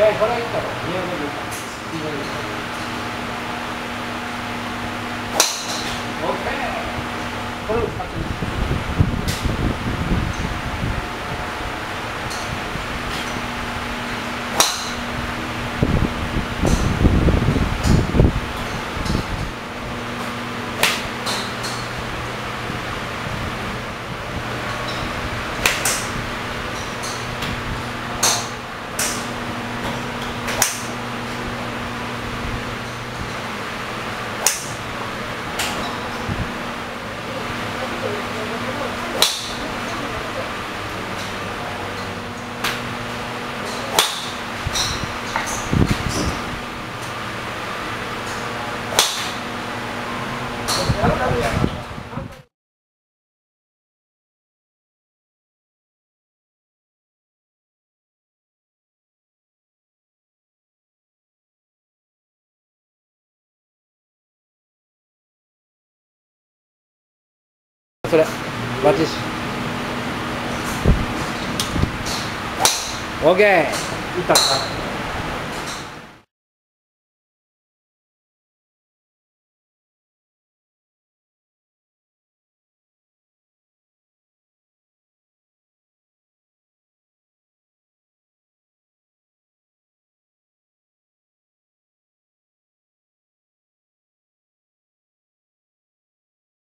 これはいったろ。200円で。それバチし。OK いった